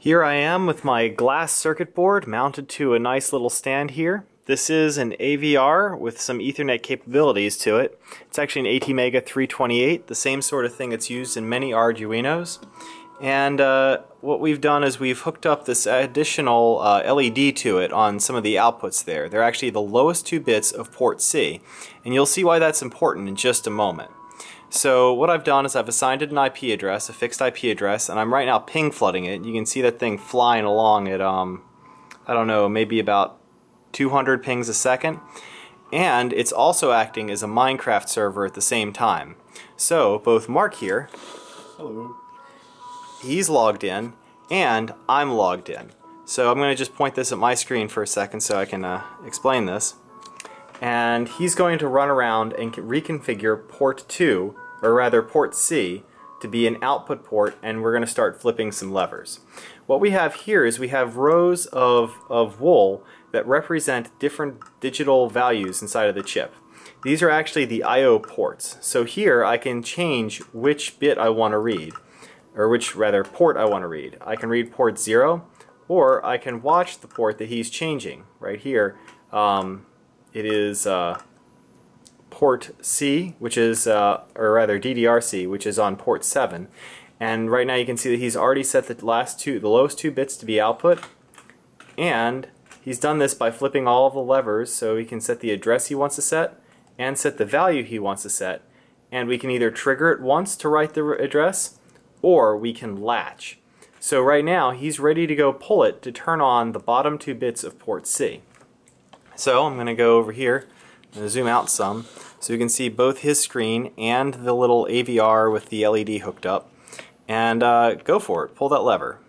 Here I am with my glass circuit board mounted to a nice little stand here. This is an AVR with some Ethernet capabilities to it. It's actually an ATmega 328, the same sort of thing that's used in many Arduinos. And uh, what we've done is we've hooked up this additional uh, LED to it on some of the outputs there. They're actually the lowest two bits of port C. And you'll see why that's important in just a moment. So what I've done is I've assigned it an IP address, a fixed IP address, and I'm right now ping flooding it. You can see that thing flying along at, um, I don't know, maybe about 200 pings a second. And it's also acting as a Minecraft server at the same time. So both Mark here, Hello. he's logged in, and I'm logged in. So I'm going to just point this at my screen for a second so I can uh, explain this and he's going to run around and reconfigure port 2, or rather port C, to be an output port and we're going to start flipping some levers. What we have here is we have rows of, of wool that represent different digital values inside of the chip. These are actually the I.O. ports. So here I can change which bit I want to read, or which rather port I want to read. I can read port 0, or I can watch the port that he's changing right here. Um, it is uh, port C, which is, uh, or rather DDRC, which is on port 7. And right now you can see that he's already set the last two, the lowest two bits to be output. And he's done this by flipping all of the levers so he can set the address he wants to set and set the value he wants to set. And we can either trigger it once to write the address or we can latch. So right now he's ready to go pull it to turn on the bottom two bits of port C. So I'm going to go over here and zoom out some so you can see both his screen and the little AVR with the LED hooked up. And uh, go for it. Pull that lever.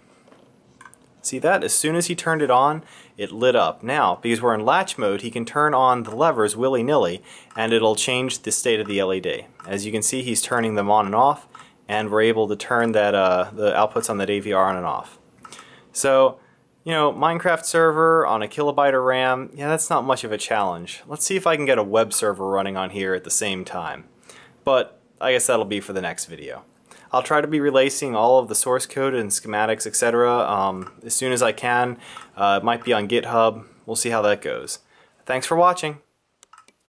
See that? As soon as he turned it on, it lit up. Now, because we're in latch mode, he can turn on the levers willy-nilly and it'll change the state of the LED. As you can see, he's turning them on and off and we're able to turn that uh, the outputs on that AVR on and off. So you know, Minecraft server on a kilobyte of RAM, yeah, that's not much of a challenge. Let's see if I can get a web server running on here at the same time. But I guess that'll be for the next video. I'll try to be releasing all of the source code and schematics, etc. Um, as soon as I can. Uh, it might be on GitHub. We'll see how that goes. Thanks for watching.